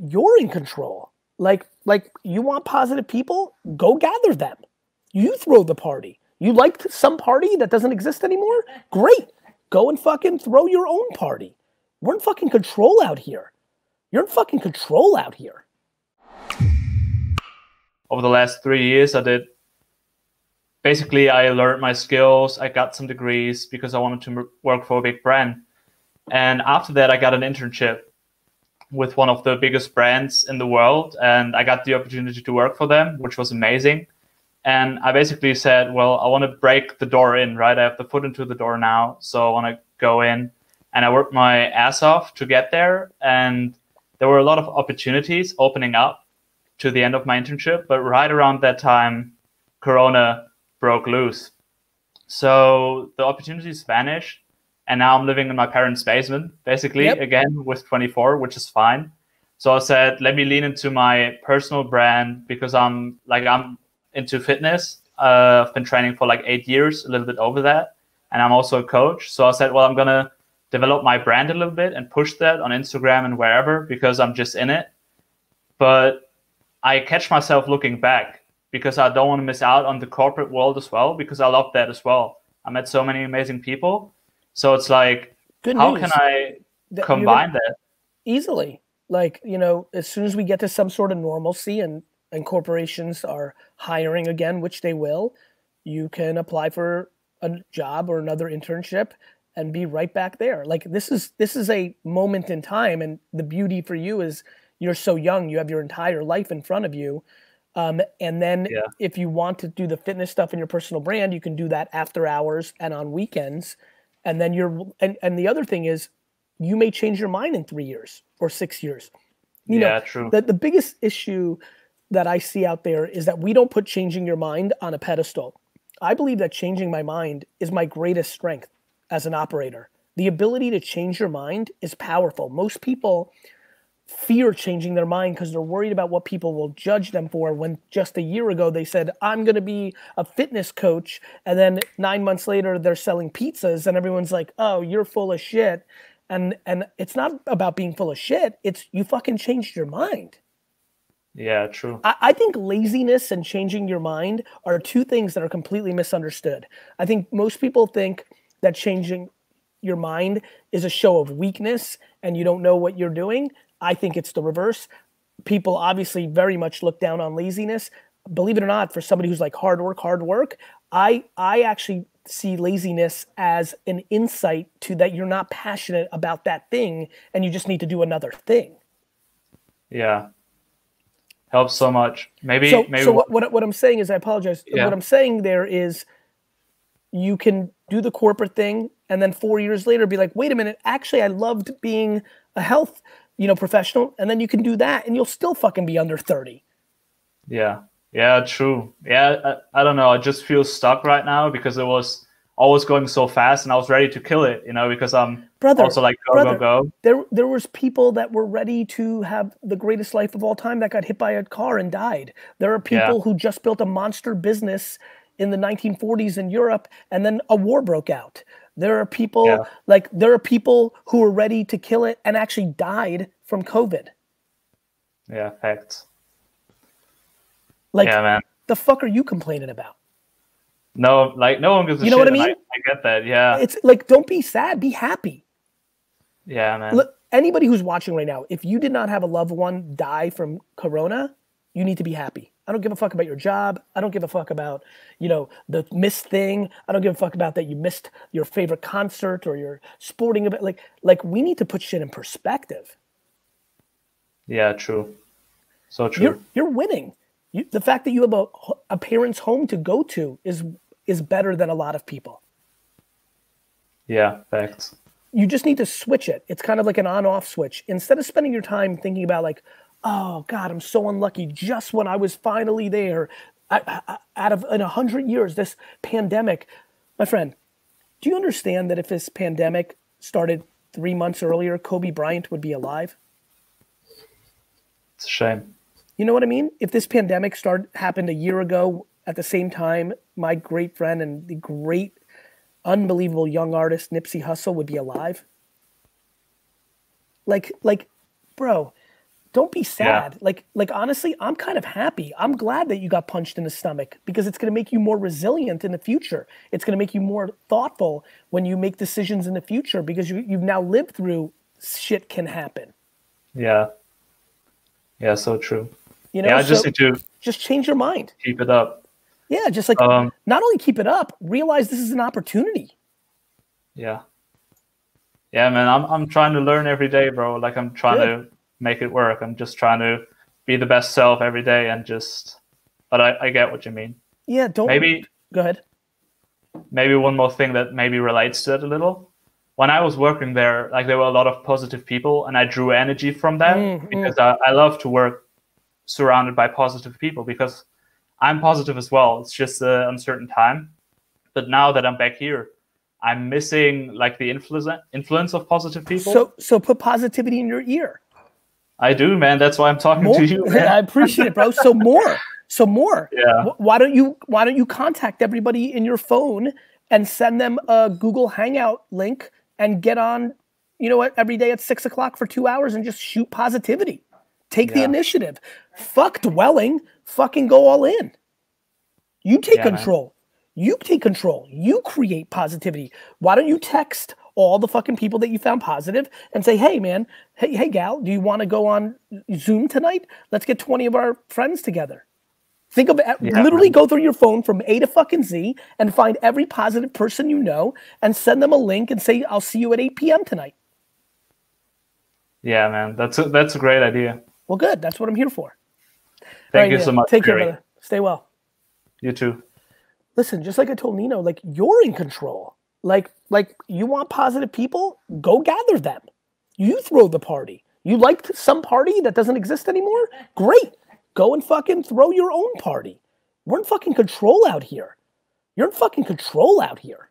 you're in control. Like like you want positive people, go gather them. You throw the party. You like some party that doesn't exist anymore? Great. Go and fucking throw your own party. We're in fucking control out here. You're in fucking control out here. Over the last three years, I did basically I learned my skills. I got some degrees because I wanted to work for a big brand. And after that, I got an internship with one of the biggest brands in the world, and I got the opportunity to work for them, which was amazing. And I basically said, well, I want to break the door in, right? I have the foot into the door now, so I want to go in. And I worked my ass off to get there, and there were a lot of opportunities opening up to the end of my internship. But right around that time, Corona broke loose. So the opportunities vanished and now I'm living in my parents' basement, basically, yep. again with 24, which is fine. So I said, let me lean into my personal brand because I'm like I'm into fitness. Uh, I've been training for like eight years, a little bit over that, and I'm also a coach. So I said, well, I'm gonna develop my brand a little bit and push that on Instagram and wherever because I'm just in it. But I catch myself looking back because I don't want to miss out on the corporate world as well because I love that as well. I met so many amazing people so it's like, Good how news. can I that combine that? Easily. Like, you know, as soon as we get to some sort of normalcy and, and corporations are hiring again, which they will, you can apply for a job or another internship and be right back there. Like this is this is a moment in time and the beauty for you is you're so young, you have your entire life in front of you. Um, and then yeah. if you want to do the fitness stuff in your personal brand, you can do that after hours and on weekends and then you're and, and the other thing is you may change your mind in three years or six years. You yeah know, true. the, the biggest issue that i see out there is that we don't put changing your mind on a pedestal. I believe that changing my mind is my greatest strength as an operator. The ability to change your mind is powerful. Most people fear changing their mind because they're worried about what people will judge them for when just a year ago they said i'm going to be a fitness coach and then nine months later they're selling pizzas and everyone's like oh you're full of shit and and it's not about being full of shit it's you fucking changed your mind. Yeah true. I, I think laziness and changing your mind are two things that are completely misunderstood. I think most people think that changing your mind is a show of weakness and you don't know what you're doing I think it's the reverse. People obviously very much look down on laziness. Believe it or not, for somebody who's like hard work, hard work, I I actually see laziness as an insight to that you're not passionate about that thing and you just need to do another thing. Yeah. Helps so much. Maybe so, maybe so what, what, what I'm saying is I apologize. Yeah. What I'm saying there is you can do the corporate thing and then four years later be like, wait a minute, actually I loved being a health you know, professional, and then you can do that, and you'll still fucking be under thirty. Yeah, yeah, true. Yeah, I, I don't know. I just feel stuck right now because it was always going so fast, and I was ready to kill it. You know, because I'm brother, also like go brother, go go. There, there was people that were ready to have the greatest life of all time that got hit by a car and died. There are people yeah. who just built a monster business in the 1940s in Europe, and then a war broke out. There are people yeah. like there are people who are ready to kill it and actually died from COVID. Yeah, facts. Like, yeah, man. The fuck are you complaining about? No, like no one gives a you know shit. What I mean? I, I, get that. Yeah. It's like don't be sad, be happy. Yeah, man. Look, anybody who's watching right now, if you did not have a loved one die from corona, you need to be happy. I don't give a fuck about your job. I don't give a fuck about, you know, the missed thing. I don't give a fuck about that you missed your favorite concert or your sporting event. Like, like we need to put shit in perspective. Yeah, true. So true. You're, you're winning. You, the fact that you have a, a parent's home to go to is is better than a lot of people. Yeah, facts. You just need to switch it. It's kind of like an on-off switch. Instead of spending your time thinking about like, oh God, I'm so unlucky. Just when I was finally there, I, I, out of in a hundred years, this pandemic, my friend, do you understand that if this pandemic started three months earlier, Kobe Bryant would be alive? It's a shame. You know what I mean? If this pandemic started happened a year ago at the same time, my great friend and the great, unbelievable young artist Nipsey Hussle would be alive. Like, like, bro, Don't be sad. Yeah. Like like honestly, I'm kind of happy. I'm glad that you got punched in the stomach because it's going to make you more resilient in the future. It's going to make you more thoughtful when you make decisions in the future because you you've now lived through shit can happen. Yeah. Yeah, so true. You know, yeah, I just so need to just change your mind. Keep it up. Yeah, just like um, not only keep it up, realize this is an opportunity. Yeah. Yeah, man, I'm I'm trying to learn every day, bro. Like I'm trying Good. to make it work. I'm just trying to be the best self every day and just but I, I get what you mean. Yeah, don't maybe go ahead. Maybe one more thing that maybe relates to it a little. When I was working there, like there were a lot of positive people and I drew energy from that mm, because. I, I love to work surrounded by positive people because I'm positive as well. It's just an uncertain time. But now that I'm back here, I'm missing like the influence influence of positive people. So so put positivity in your ear. I do, man. That's why I'm talking more? to you. Man. I appreciate it, bro. So more. So more. Yeah. Why don't you why don't you contact everybody in your phone and send them a Google Hangout link and get on, you know what, every day at six o'clock for two hours and just shoot positivity. Take yeah. the initiative. Fuck dwelling. Fucking go all in. You take yeah, control. Man. You take control. You create positivity. Why don't you text all the fucking people that you found positive and say, hey, man, hey, hey, gal, do you want to go on Zoom tonight? Let's get 20 of our friends together. Think of it, yeah, literally man. go through your phone from A to fucking Z and find every positive person you know and send them a link and say, I'll see you at 8 p.m. tonight. Yeah, man, that's a, that's a great idea. Well, good. That's what I'm here for. Thank right, you so much. Take Gary. care, brother. Stay well. You too. Listen, just like I told Nino, like you're in control. Like, like you want positive people, go gather them. You throw the party. You like some party that doesn't exist anymore? Great. Go and fucking throw your own party. We're in fucking control out here. You're in fucking control out here.